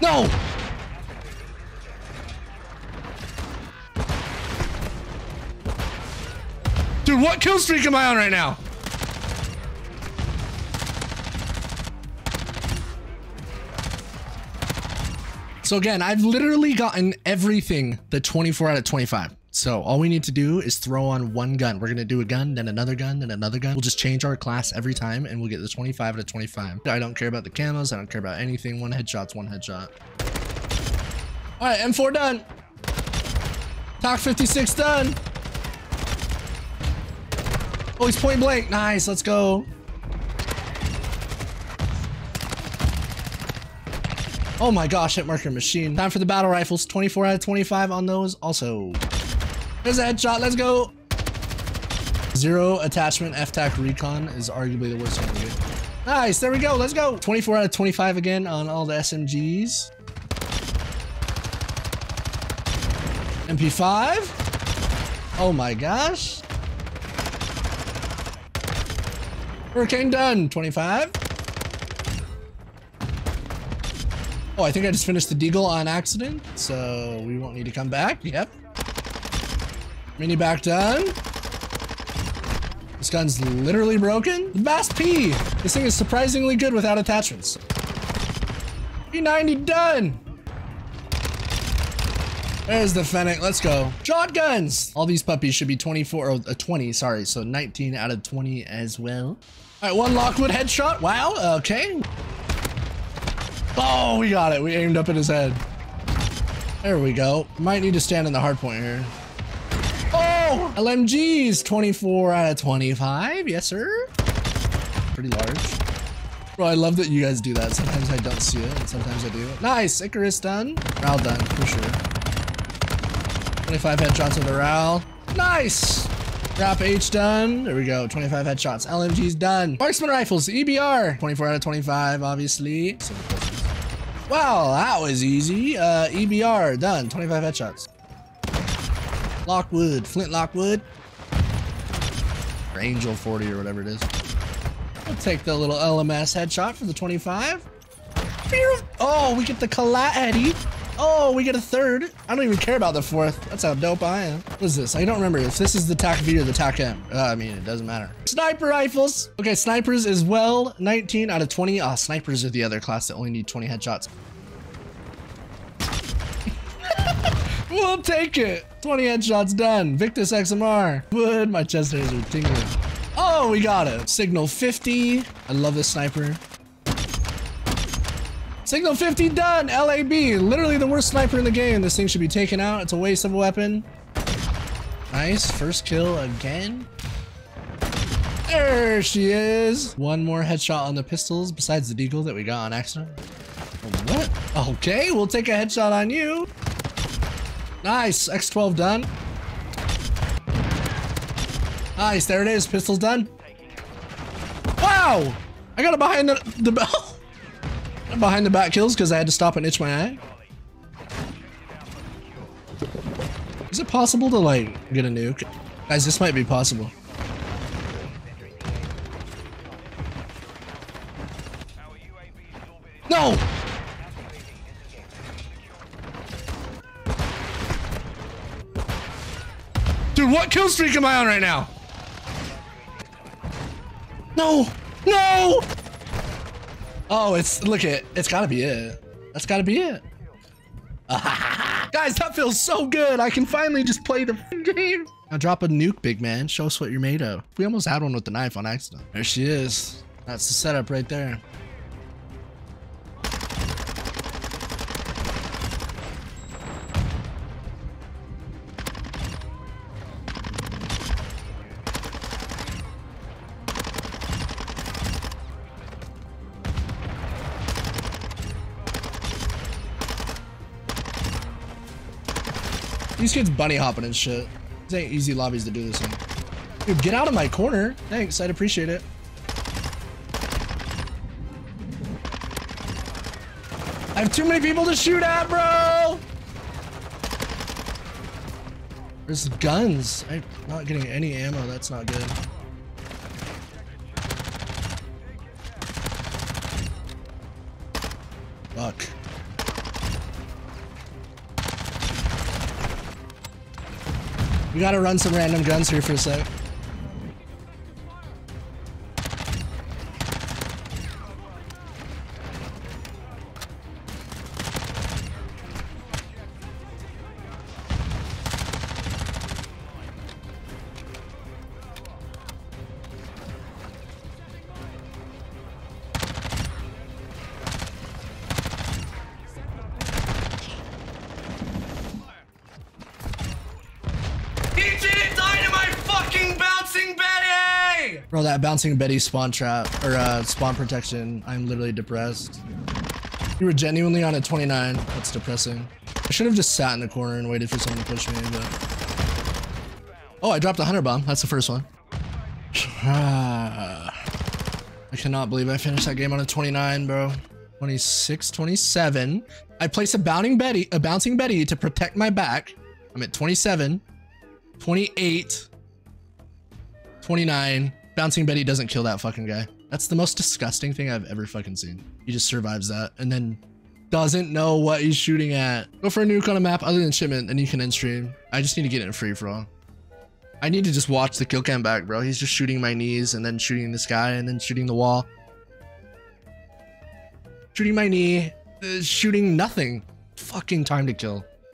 No! Dude, what kill streak am I on right now? So again, I've literally gotten everything the 24 out of 25. So all we need to do is throw on one gun. We're going to do a gun, then another gun, then another gun. We'll just change our class every time and we'll get the 25 out of 25. I don't care about the camos. I don't care about anything. One headshot's one headshot. All right, M4 done. TAQ-56 done. Oh, he's point blank. Nice. Let's go. Oh my gosh, hit marker machine. Time for the battle rifles. 24 out of 25 on those. Also, there's a headshot. Let's go. Zero attachment F-TAC recon is arguably the worst one to get. Nice. There we go. Let's go. 24 out of 25 again on all the SMGs. MP5. Oh my gosh. Hurricane done. 25. Oh, I think I just finished the Deagle on accident, so we won't need to come back. Yep. Minibak done. This gun's literally broken. The BAS-P. This thing is surprisingly good without attachments. P90 done. There's the Fennec. Let's go. Shotguns. All these puppies should be 24 or uh, 20. Sorry. So 19 out of 20 as well. All right. One Lockwood headshot. Wow. Okay. Oh, we got it. We aimed up at his head. There we go. Might need to stand in the hard point here. Oh, LMGs, 24 out of 25. Yes, sir. Pretty large. Bro, I love that you guys do that. Sometimes I don't see it, and sometimes I do. Nice. Icarus done. Raal done, for sure. 25 headshots with the Raal. Nice. RAPP H done. There we go. 25 headshots. LMG's done. Marksman rifles, EBR. 24 out of 25, obviously. Wow, that was easy. Uh, EBR, done. 25 headshots. Lockwood, Flint Lockwood. Or Angel 40 or whatever it is. We'll take the little LMS headshot for the 25. Oh, we get the Eddie. Oh, we get a third. I don't even care about the fourth. That's how dope I am. What is this? I don't remember if this is the TAQ-V or the TAQ-M. Uh, I mean, it doesn't matter. Sniper rifles. Okay, snipers as well. 19 out of 20. Ah, snipers are the other class that only need 20 headshots. We'll take it. 20 headshots done. Victus XMR. Good. My chest hairs are tingling. Oh, we got it. Signal 50. I love this sniper. Signal 50 done! LAB! Literally the worst sniper in the game. This thing should be taken out. It's a waste of a weapon. Nice. First kill again. There she is. One more headshot on the pistols besides the deagle that we got on accident. What? Okay, we'll take a headshot on you. Nice. X12 done. Nice. There it is. Pistols done. Wow! I got it behind the, the behind the back kills because I had to stop and itch my eye. Is it possible to like get a nuke? Guys, this might be possible. No! Dude, what kill streak am I on right now? No! No! Oh, it's look it. It's gotta be it. That's gotta be it. Guys, that feels so good. I can finally just play the game. Now drop a nuke, big man. Show us what you're made of. We almost had one with the knife on accident. There she is. That's the setup right there. These kids bunny hopping and shit. These ain't easy lobbies to do this in. Dude, get out of my corner. Thanks, I'd appreciate it. I have too many people to shoot at, bro! There's guns. I'm not getting any ammo. That's not good. Fuck. We gotta run some random guns here for a sec. Bro, that bouncing Betty spawn trap or uh, spawn protection. I'm literally depressed. You were genuinely on a 29. That's depressing. I should have just sat in the corner and waited for someone to push me, but. Oh, I dropped a hunter bomb. That's the first one. I cannot believe I finished that game on a 29, bro. 26, 27. I place a bouncing Betty, a bouncing Betty to protect my back. I'm at 27, 28, 29. Bouncing Betty doesn't kill that fucking guy. That's the most disgusting thing I've ever fucking seen. He just survives that and then doesn't know what he's shooting at. Go for a nuke on a map other than shipment, and you can end stream. I just need to get in free for all. I need to just watch the kill cam back, bro. He's just shooting my knees and then shooting this guy and then shooting the wall. Shooting my knee, uh, shooting nothing. Fucking time to kill.